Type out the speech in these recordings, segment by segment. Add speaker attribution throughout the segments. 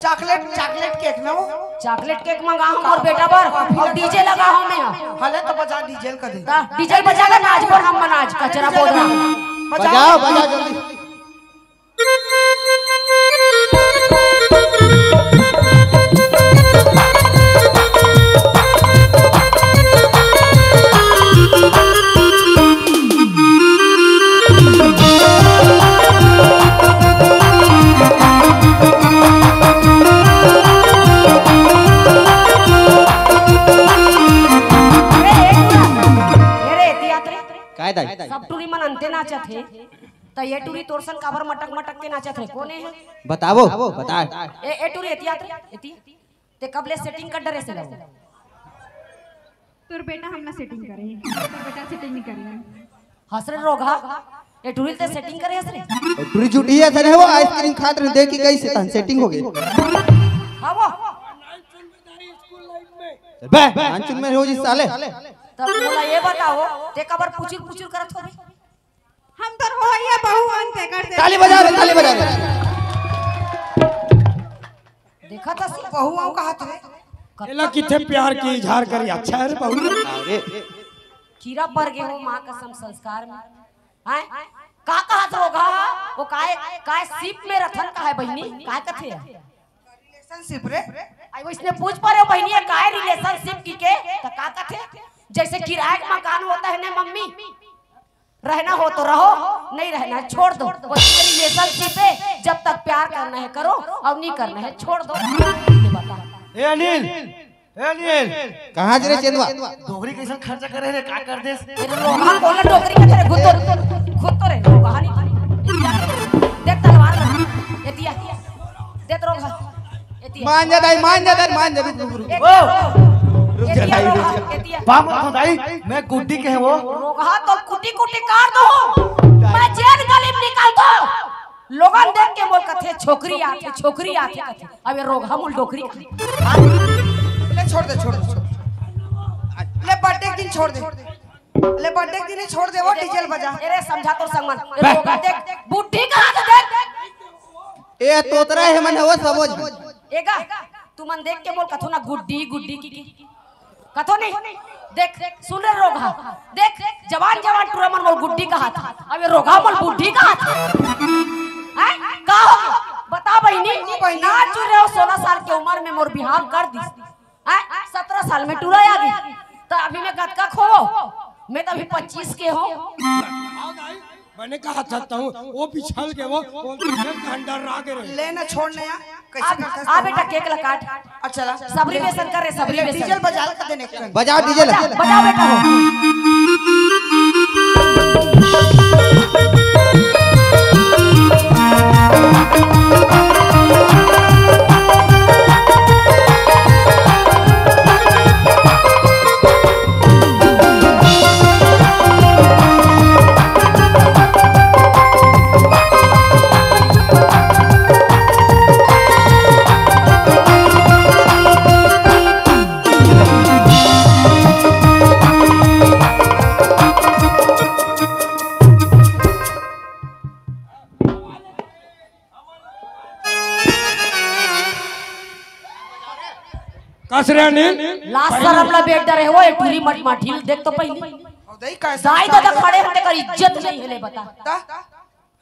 Speaker 1: Chocolate chocolate cake में
Speaker 2: chocolate cake मंगा हूँ और बेटा पर और डीजे लगा हूँ मैं।
Speaker 1: हले तो बजा डीजल का दे।
Speaker 2: ता डीजे बजा के नाच पर हम नाच कचरा बोल रहा हूँ
Speaker 3: बजाओ बजाओ जल्दी।
Speaker 2: नाचत है। तो ये टूरी तोरसन काबर मटक मटक के नाचत है? कोने है
Speaker 3: बताओ बता
Speaker 2: ए ए टूरी एतियात्रे एती ते। कब ले सेटिंग कर डरे से लगो
Speaker 4: तोर बेटा हमला सेटिंग करे तोर बेटा सेटिंग नहीं करे
Speaker 2: हसरे रोगा ए टूरी ते सेटिंग करे हसरे
Speaker 3: टूरी छुट्टी है सर वो? आइसक्रीम खात रहे देख के गई से तन सेटिंग हो गई।
Speaker 2: हाँ वो।
Speaker 3: बे अंचुन में हो जी साले।
Speaker 2: तब बोला ये बताओ ते कबर पुचुर पुचुर करत हो
Speaker 4: हम तोर हो ये बहू अंत कर दे
Speaker 3: ताली बजा रे ताली बजा रे।
Speaker 2: देखा था सी
Speaker 1: बहू आओ का हाथ रे
Speaker 5: एला किथे प्यार की इजहार करी अच्छा है रे बहू?
Speaker 3: अरे।
Speaker 2: कीड़ा पर गए हो माँ कसम संस्कार में। हैं का कहा रोगा वो काय काय सीप में रथन का है बहनी? काय कथे है?
Speaker 1: रिलेशनशिप रे।
Speaker 2: आई वो इसने पूछ पा रहे हो बहनी काय रिलेशनशिप की के? तो का कथे जैसे किराए का मकान होता है ना मम्मी रहना हो तो रहो नहीं रहना है छोड़ दो। रिलेशनशिप है जब तक प्यार करना है करो और नहीं करना है छोड़ दो। ये बता
Speaker 5: ए अनिल ए अनिल।
Speaker 3: कहाँ रे चेंदवा
Speaker 5: डोगरी कैसन खर्चा करे रे का कर दे?
Speaker 2: तेरे रोगा कौन टोकरी के? तेरे खुद तो खुद तो रे रोगा नहीं देख तलवार रहा एतिया देख रोगा एतिया
Speaker 3: मान जा दाई मान जा दाई मान जा रुक
Speaker 5: बाप मैं गुड्डी के वो।
Speaker 2: रोगा तो कुटी कुटी काट दो। मैं जेल गली में निकाल दो। लोगन देख के बोल कथे छोकरी आथे छोकरी आथे कथे अब ये रोगा मुल डोकरी।
Speaker 1: ले छोड़ दे छोड़ दे ले बर्थडे दिन छोड़ दे। ले बर्थडे दिन छोड़ दे वो डीजल बजा।
Speaker 2: अरे समझा तो संगमन ये रोगा देख बुढ़ी कहाँ से देख।
Speaker 3: ए तोतरा है मन हो समझ
Speaker 2: एगा तू मन देख के बोल कथो ना गुड्डी गुड्डी की की। कथो नहीं देख, सुन रहे रोगा देख, जवान जवान टूरा मन बोल गुड्डी का हाथ। अब ये रोगा बोल बुड्ढी का हाथ। का हो? बता बहनी, ना चुरे हो सोलह साल की उम्र में मोर बिहार कर दी सत्रह साल में टूरा आ गई तो अभी मैं गतका खो? मैं तो अभी पच्चीस के हूँ।
Speaker 5: मैंने कहा चाहता हूँ वो पिछल के वो अंडर रहा के रहे
Speaker 1: ले छोड़ने या कैसे
Speaker 2: आ बेटा केक ला काट।
Speaker 1: अच्छा
Speaker 2: सबरी बेसन कर रे सबरी बेसन
Speaker 1: डीजल बजा के देने के
Speaker 3: बजाओ डीजे
Speaker 2: बजा बजाओ बेटा
Speaker 5: कस रे अनिल
Speaker 2: लास्ट सर हमला बेट डरे हो टूरी मट माठील देख तो पहली।
Speaker 1: और कैसा
Speaker 2: दाई दादा खड़े होते कर इज़्ज़त नहीं है बता।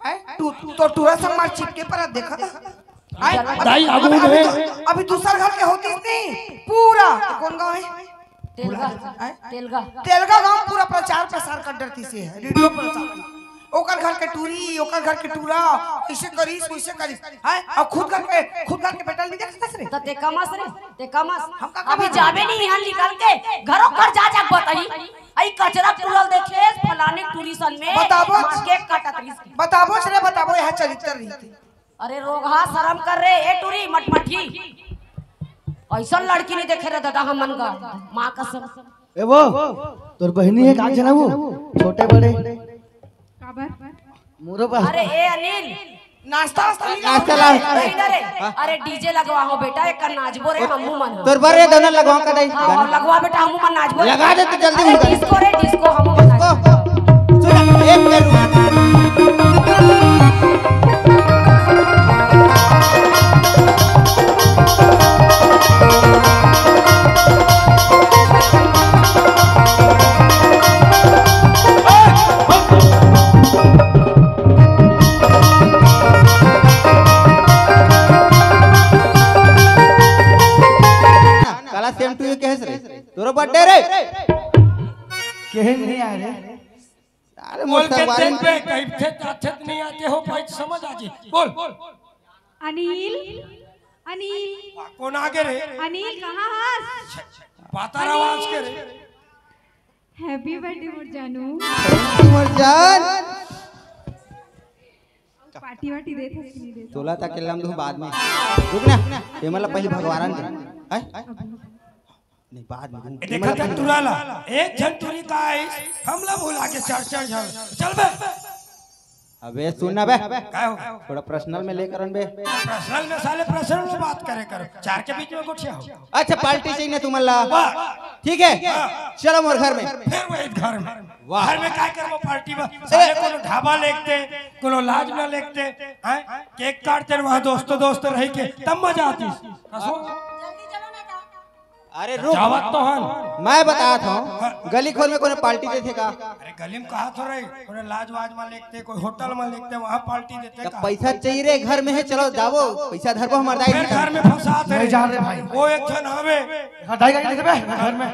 Speaker 1: है तू तो टूरा संग मार चिपके पर देखा
Speaker 5: दाई आगू
Speaker 1: अभी-
Speaker 5: में
Speaker 1: अभी दू- अभी दूसरा घर के होती नहीं पूरा। कौन गाँव है?
Speaker 2: तेलगा तेलगा।
Speaker 1: तेलगा गाँव पूरा प्रचार प्रसार कर डरती से है रेडियो प्रचार। ओकर घर के टूरी ओकर घर के टूरा ऐसे करीस वैसे करीस। हैं? और खुद घर के खुद घर के बेटा नहीं देखता रे
Speaker 2: तो ते कमस रे ते कमस
Speaker 1: हम का
Speaker 2: अभी जाबे नहीं यहाँ निकल के। घरों घर जा जा बताई आई कचरा टूरल देखे फलाने टूरी सन में।
Speaker 1: बताबो।
Speaker 2: केक काटत इसकी।
Speaker 1: बताबो रे बताबो यह चरित्र रही थी।
Speaker 2: अरे रोगा शर्म कर रे ए टूरी मटमठी ऐसा लड़की नहीं देखे रे दादा हम मन का। माँ कसम।
Speaker 3: ए वो तोर बहनी है का जना वो छोटे बड़े।
Speaker 2: अरे ए अनिल
Speaker 1: नाश्ता
Speaker 3: नाश्ता ला
Speaker 2: अरे डीजे लगवा हो बेटा एक नाचबो रे हमू मन
Speaker 3: तोर बारे दोनों लगवा का दाई
Speaker 2: हाँ, लगवा बेटा हमू मन नाचबो
Speaker 3: लगा दे तो जल्दी
Speaker 2: डिस्को रे डिस्को
Speaker 3: केहन नहीं आ रे
Speaker 6: अरे
Speaker 5: बोल के दिन पे कहीं थे थे नहीं आते हो भाई समझ आ जी बोल
Speaker 4: अनिल अनिल
Speaker 5: कौन आगे रे
Speaker 4: अनिल कहाँ हस
Speaker 5: पातार आवाज़ के रे
Speaker 4: हैप्पी बर्थडे मोर जानू
Speaker 6: मोर जान
Speaker 4: पार्टी वार्टी देत हस कि नहीं देत
Speaker 6: तोला तक लम दू बाद में रुक ना ये मतलब पहले भगवान दे हैं नहीं बाद में
Speaker 5: देखा था तुराला एक जन तुरी का आई हमला बोला के चढ़ चढ़ चढ़ चल बे।
Speaker 6: अबे सुन बे।
Speaker 5: काय हो?
Speaker 6: थोड़ा पर्सनल में लेकर बे।
Speaker 5: पर्सनल में साले पर्सनल में बात करे करो। चार के बीच में गुठिया हो।
Speaker 6: अच्छा पार्टी चाहिए ना तुम्हारा ठीक है? चलो मोर घर में।
Speaker 5: फिर वही घर में। घर में काय करबो पार्टी में? साले कोनो ढाबा लेते कोनो लाज ना लेते हैं? केक काटते वहाँ दोस्तों दोस्त रह के तब मज़ा आती। कसो
Speaker 6: अरे रुक।
Speaker 5: जावत तो हन।
Speaker 6: मैं बताया था गली खोल में कोई पार्टी देते का?
Speaker 5: अरे गली में कहा तो रहे कोई लाज वाज में लेते कोई होटल में लेते वहाँ पार्टी देते
Speaker 6: जब
Speaker 5: कहा।
Speaker 6: पैसा चाहिए रे घर में है चलो जाओ पैसा धरबो हमार दाई
Speaker 5: फिर घर में फंसाते
Speaker 3: नहीं जान रहे भाई।
Speaker 5: वो एक जन हवे
Speaker 3: घर दाई गाड़ी देते घर में?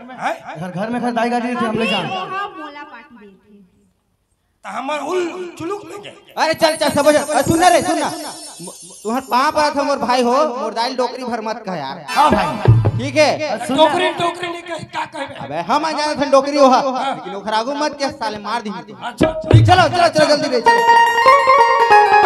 Speaker 3: घर घर में घर दाई गाड़ी देते हम ले जान।
Speaker 4: वहाँ मोला पार्टी देत थे
Speaker 5: तो हमर उल चुलुक में गए
Speaker 6: अरे चल चल सब सुन रे सुन ना। तुम्हार आ था मोर भाई हो। मोर दाल डोकरी भर मत कह यार।
Speaker 3: हाँ भाई।
Speaker 6: ठीक है?
Speaker 5: डोकरी डोकरी नहीं कह का कहबे
Speaker 6: अबे हम आ जाना था डोकरी हो लेकिन ओखरागो मत के साले मार दी
Speaker 5: अच्छा
Speaker 6: चलो चलो। चलो जल्दी रे चलो।